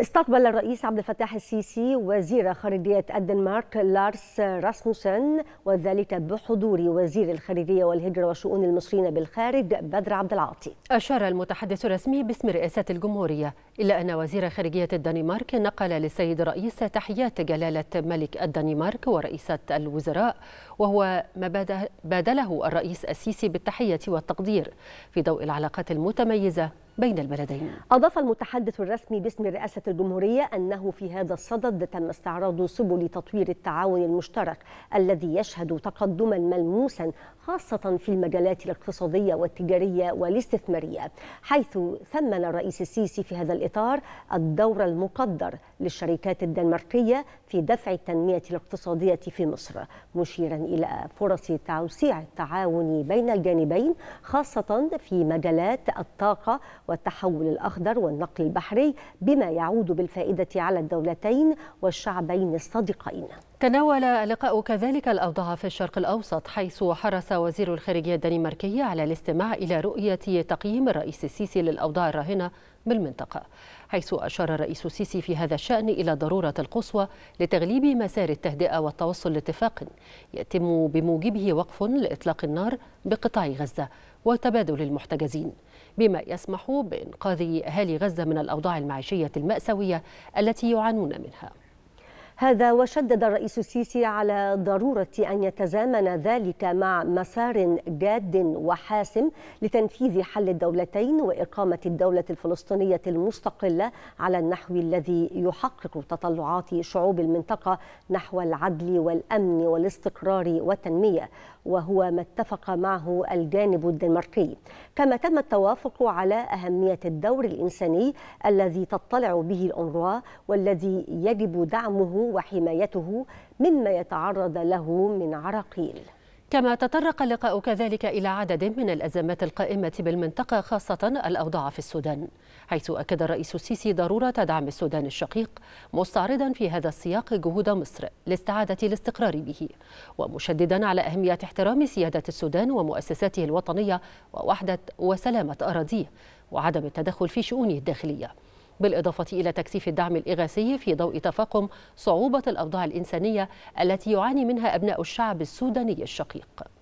استقبل الرئيس عبد الفتاح السيسي وزير خارجية الدنمارك لارس راسموسن وذلك بحضور وزير الخارجية والهجرة وشؤون المصريين بالخارج بدر عبد العاطي. أشار المتحدث الرسمي باسم رئاسة الجمهورية إلى أن وزير خارجية الدنمارك نقل للسيد الرئيس تحيات جلالة ملك الدنمارك ورئيسة الوزراء وهو ما بادله الرئيس السيسي بالتحية والتقدير في ضوء العلاقات المتميزة بين البلدين. أضاف المتحدث الرسمي باسم رئاسة الجمهورية أنه في هذا الصدد تم استعراض سبل تطوير التعاون المشترك الذي يشهد تقدما ملموسا خاصة في المجالات الاقتصادية والتجارية والاستثمارية حيث ثمن الرئيس السيسي في هذا الإطار الدور المقدر للشركات الدنماركية في دفع التنمية الاقتصادية في مصر مشيرا إلى فرص توسيع التعاون بين الجانبين خاصة في مجالات الطاقة والتحول الأخضر والنقل البحري بما يعود بالفائدة على الدولتين والشعبين الصديقين. تناول اللقاء كذلك الأوضاع في الشرق الأوسط حيث حرص وزير الخارجية الدنماركية على الاستماع إلى رؤية تقييم الرئيس السيسي للأوضاع الراهنة بالمنطقة حيث أشار الرئيس السيسي في هذا الشأن إلى ضرورة القصوى لتغليب مسار التهدئة والتوصل لاتفاق يتم بموجبه وقف لإطلاق النار بقطاع غزة. وتبادل المحتجزين بما يسمح بإنقاذ أهالي غزة من الأوضاع المعيشية المأساوية التي يعانون منها. هذا وشدد الرئيس السيسي على ضرورة أن يتزامن ذلك مع مسار جاد وحاسم لتنفيذ حل الدولتين وإقامة الدولة الفلسطينية المستقلة على النحو الذي يحقق تطلعات شعوب المنطقة نحو العدل والأمن والاستقرار والتنمية وهو ما اتفق معه الجانب الدنماركي. كما تم التوافق على أهمية الدور الإنساني الذي تطلع به الأنروا والذي يجب دعمه وحمايته مما يتعرض له من عراقيل. كما تطرق اللقاء كذلك إلى عدد من الأزمات القائمة بالمنطقة خاصة الأوضاع في السودان حيث أكد الرئيس السيسي ضرورة دعم السودان الشقيق مستعرضا في هذا السياق جهود مصر لاستعادة الاستقرار به ومشددا على أهمية احترام سيادة السودان ومؤسساته الوطنية ووحدة وسلامة أراضيه وعدم التدخل في شؤونه الداخلية. بالإضافة إلى تكثيف الدعم الإغاثي في ضوء تفاقم صعوبة الأوضاع الإنسانية التي يعاني منها أبناء الشعب السوداني الشقيق.